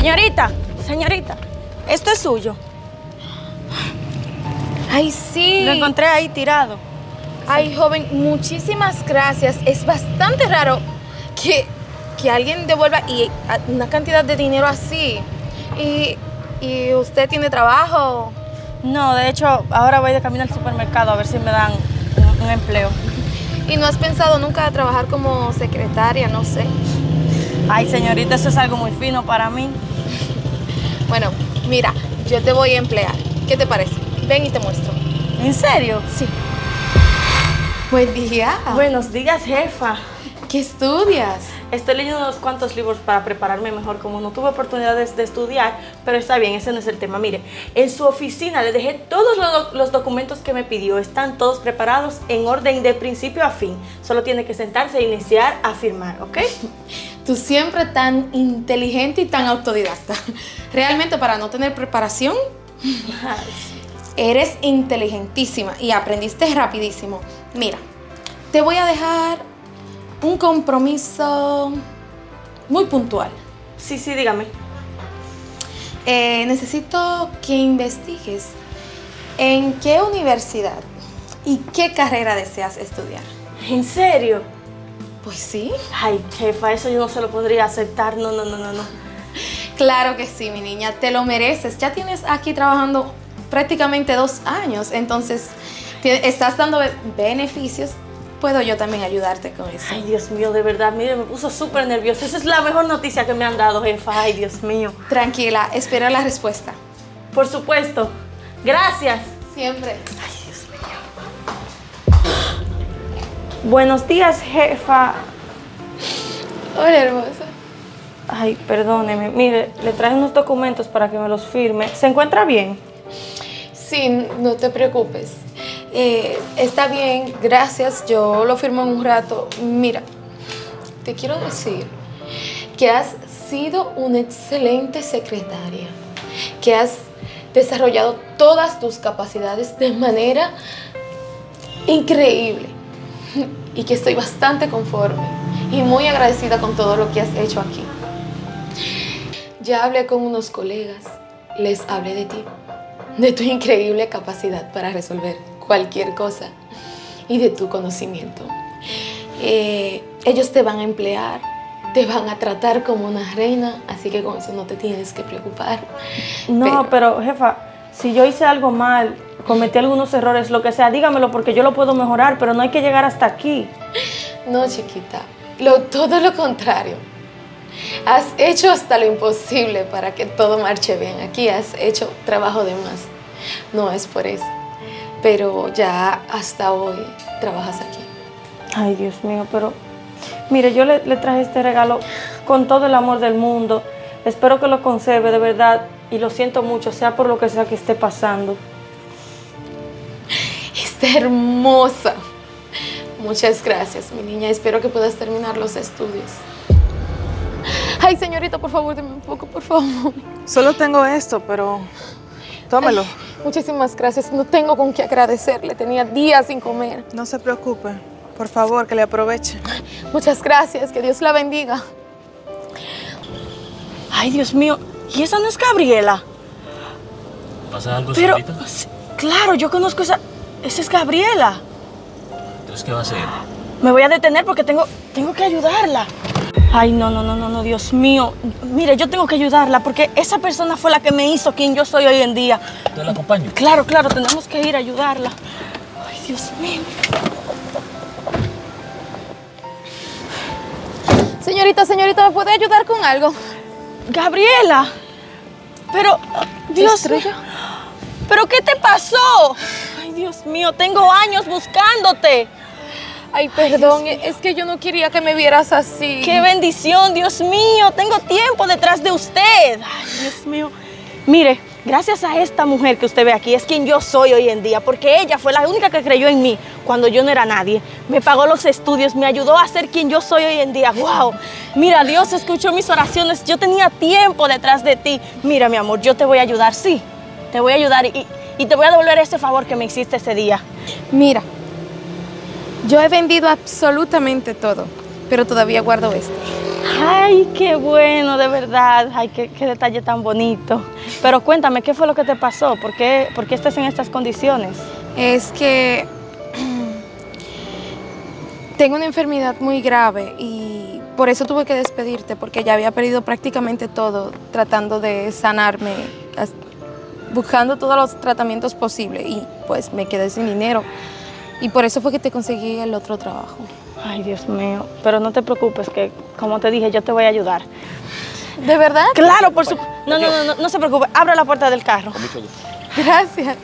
Señorita, señorita, esto es suyo. Ay, sí. Lo encontré ahí tirado. Ay, joven, muchísimas gracias. Es bastante raro que, que alguien devuelva y a- una cantidad de dinero así. Y, y usted tiene trabajo. No, de hecho, ahora voy de camino al supermercado a ver si me dan un, un empleo. ¿Y no has pensado nunca trabajar como secretaria? No sé. Ay, señorita, eso es algo muy fino para mí. Bueno, mira, yo te voy a emplear. ¿Qué te parece? Ven y te muestro. ¿En serio? Sí. Buen día. Buenos días, jefa. ¿Qué estudias? Estoy leyendo unos cuantos libros para prepararme mejor, como no tuve oportunidades de estudiar, pero está bien, ese no es el tema. Mire, en su oficina le dejé todos los, doc- los documentos que me pidió, están todos preparados en orden de principio a fin. Solo tiene que sentarse e iniciar a firmar, ¿ok? Tú siempre tan inteligente y tan autodidacta. Realmente para no tener preparación, eres inteligentísima y aprendiste rapidísimo. Mira, te voy a dejar un compromiso muy puntual. Sí, sí, dígame. Eh, necesito que investigues en qué universidad y qué carrera deseas estudiar. ¿En serio? Pues sí, Ay, jefa, eso yo no se lo podría aceptar. No, no, no, no, no. claro que sí, mi niña, te lo mereces. Ya tienes aquí trabajando prácticamente dos años, entonces estás dando be- beneficios. Puedo yo también ayudarte con eso. Ay, Dios mío, de verdad, mire, me puso súper nerviosa. Esa es la mejor noticia que me han dado, jefa. Ay, Dios mío. Tranquila, espera la respuesta. Por supuesto. Gracias. Siempre. Buenos días, jefa. Hola, hermosa. Ay, perdóneme. Mire, le traje unos documentos para que me los firme. ¿Se encuentra bien? Sí, no te preocupes. Eh, está bien, gracias. Yo lo firmo en un rato. Mira, te quiero decir que has sido una excelente secretaria, que has desarrollado todas tus capacidades de manera increíble y que estoy bastante conforme y muy agradecida con todo lo que has hecho aquí. Ya hablé con unos colegas, les hablé de ti, de tu increíble capacidad para resolver cualquier cosa y de tu conocimiento. Eh, ellos te van a emplear, te van a tratar como una reina, así que con eso no te tienes que preocupar. No, pero, jefa, si yo hice algo mal, cometí algunos errores, lo que sea, dígamelo porque yo lo puedo mejorar, pero no hay que llegar hasta aquí. No, chiquita, lo, todo lo contrario. Has hecho hasta lo imposible para que todo marche bien. Aquí has hecho trabajo de más. No es por eso. Pero ya hasta hoy trabajas aquí. Ay, Dios mío, pero mire, yo le, le traje este regalo con todo el amor del mundo. Espero que lo conserve de verdad y lo siento mucho, sea por lo que sea que esté pasando. Está hermosa. Muchas gracias, mi niña. Espero que puedas terminar los estudios. Ay, señorita, por favor, deme un poco, por favor. Solo tengo esto, pero tómelo. Muchísimas gracias. No tengo con qué agradecerle. Tenía días sin comer. No se preocupe. Por favor, que le aproveche. Muchas gracias. Que Dios la bendiga. Ay, Dios mío, ¿y esa no es Gabriela? ¿Pasa algo, Pero, señorita? claro, yo conozco esa... Esa es Gabriela. Entonces, ¿qué va a hacer? Me voy a detener porque tengo, tengo que ayudarla. Ay, no, no, no, no, no, Dios mío. Mire, yo tengo que ayudarla porque esa persona fue la que me hizo quien yo soy hoy en día. ¿Te la acompaño? Claro, claro, tenemos que ir a ayudarla. Ay, Dios mío. Señorita, señorita, ¿me puede ayudar con algo? Gabriela. Pero, Dios ¿Estrella? ¿Pero qué te pasó? Dios mío, tengo años buscándote. Ay, perdón, es que yo no quería que me vieras así. ¡Qué bendición, Dios mío! Tengo tiempo detrás de usted. Ay, Dios mío. Mire, gracias a esta mujer que usted ve aquí, es quien yo soy hoy en día, porque ella fue la única que creyó en mí cuando yo no era nadie. Me pagó los estudios, me ayudó a ser quien yo soy hoy en día. ¡Wow! Mira, Dios escuchó mis oraciones. Yo tenía tiempo detrás de ti. Mira, mi amor, yo te voy a ayudar, sí. Te voy a ayudar y, y te voy a devolver ese favor que me hiciste ese día. Mira, yo he vendido absolutamente todo, pero todavía guardo esto. Ay, qué bueno, de verdad. Ay, qué, qué detalle tan bonito. Pero cuéntame, ¿qué fue lo que te pasó? ¿Por qué, por qué estás en estas condiciones? Es que tengo una enfermedad muy grave y por eso tuve que despedirte, porque ya había perdido prácticamente todo tratando de sanarme, buscando todos los tratamientos posibles y pues me quedé sin dinero. Y por eso fue que te conseguí el otro trabajo. Ay, Dios mío. Pero no te preocupes, que como te dije, yo te voy a ayudar. ¿De verdad? Claro, por supuesto. No, no, no, no, no se preocupe. Abra la puerta del carro. Gracias.